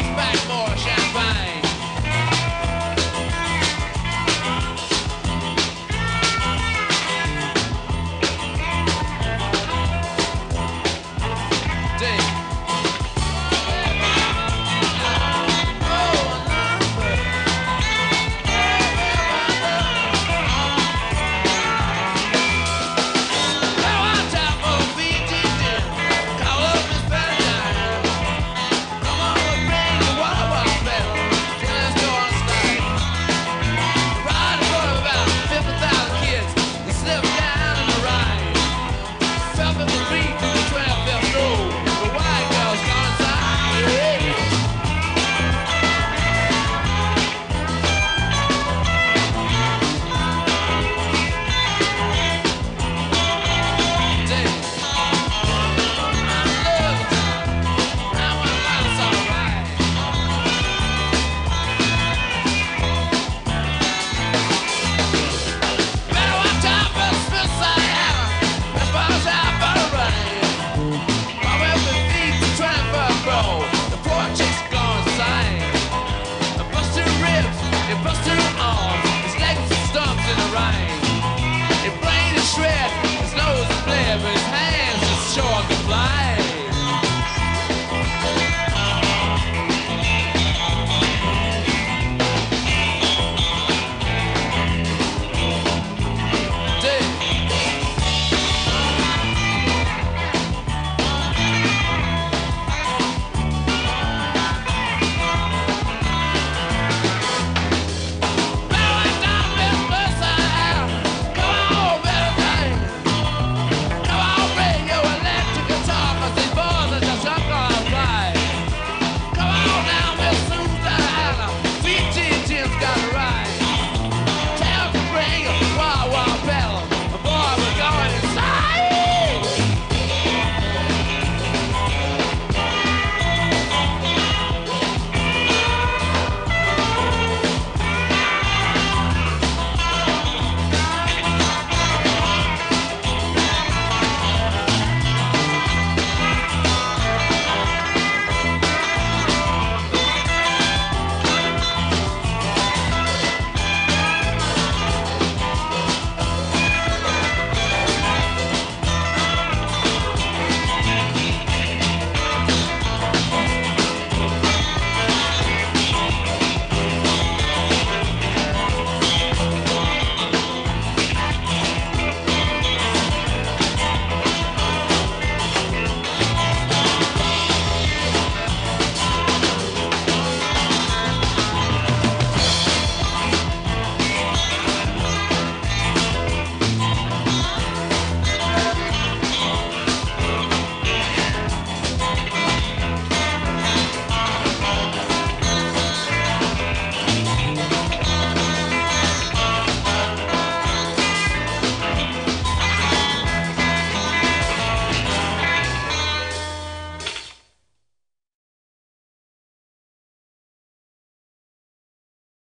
Back more, Shaq.